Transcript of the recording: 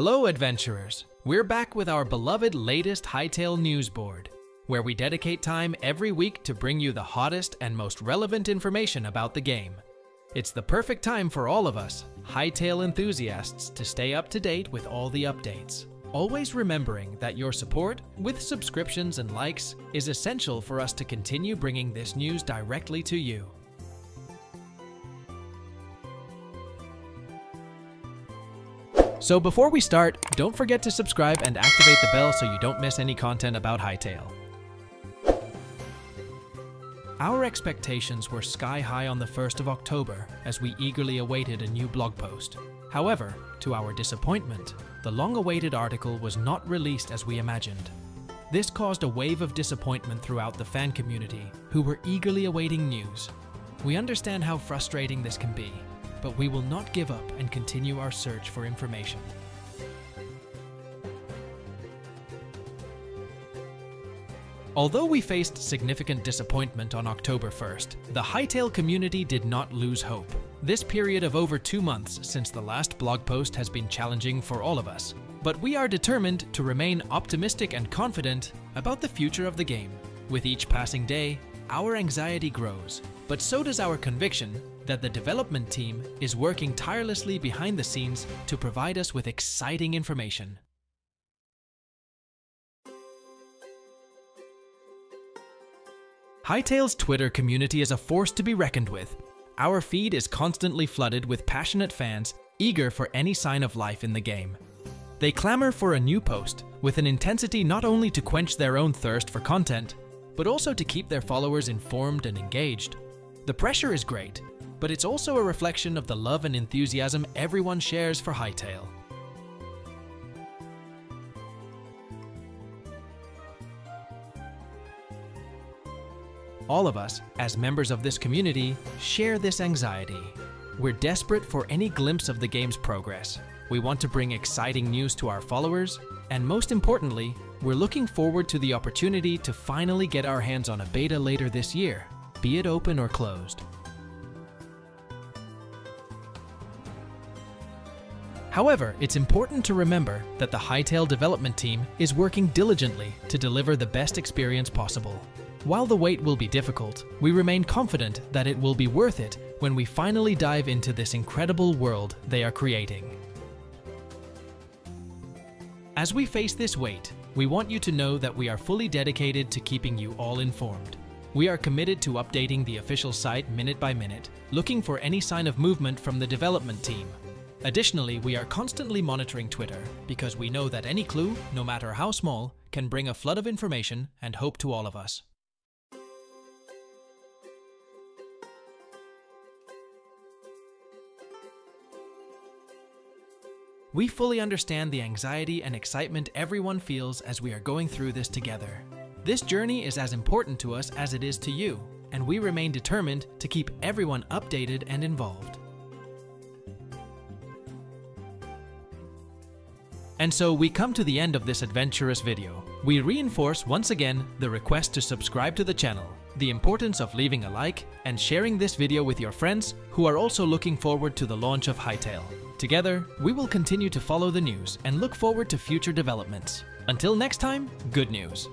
Hello, adventurers! We're back with our beloved latest Hytale news board, where we dedicate time every week to bring you the hottest and most relevant information about the game. It's the perfect time for all of us, Hytale enthusiasts, to stay up to date with all the updates. Always remembering that your support, with subscriptions and likes, is essential for us to continue bringing this news directly to you. So before we start, don't forget to subscribe and activate the bell so you don't miss any content about Hytale. Our expectations were sky high on the 1st of October as we eagerly awaited a new blog post. However, to our disappointment, the long-awaited article was not released as we imagined. This caused a wave of disappointment throughout the fan community, who were eagerly awaiting news. We understand how frustrating this can be, but we will not give up and continue our search for information. Although we faced significant disappointment on October 1st, the Hytale community did not lose hope. This period of over two months since the last blog post has been challenging for all of us, but we are determined to remain optimistic and confident about the future of the game. With each passing day, our anxiety grows, but so does our conviction that the development team is working tirelessly behind the scenes to provide us with exciting information. Hytale's Twitter community is a force to be reckoned with. Our feed is constantly flooded with passionate fans eager for any sign of life in the game. They clamor for a new post with an intensity not only to quench their own thirst for content, but also to keep their followers informed and engaged. The pressure is great, but it's also a reflection of the love and enthusiasm everyone shares for Hytale. All of us, as members of this community, share this anxiety. We're desperate for any glimpse of the game's progress. We want to bring exciting news to our followers, and most importantly, we're looking forward to the opportunity to finally get our hands on a beta later this year, be it open or closed. However, it's important to remember that the Hytale development team is working diligently to deliver the best experience possible. While the wait will be difficult, we remain confident that it will be worth it when we finally dive into this incredible world they are creating. As we face this wait, we want you to know that we are fully dedicated to keeping you all informed. We are committed to updating the official site minute by minute, looking for any sign of movement from the development team Additionally, we are constantly monitoring Twitter because we know that any clue, no matter how small, can bring a flood of information and hope to all of us. We fully understand the anxiety and excitement everyone feels as we are going through this together. This journey is as important to us as it is to you, and we remain determined to keep everyone updated and involved. And so we come to the end of this adventurous video. We reinforce once again the request to subscribe to the channel, the importance of leaving a like, and sharing this video with your friends who are also looking forward to the launch of Hytale. Together, we will continue to follow the news and look forward to future developments. Until next time, good news.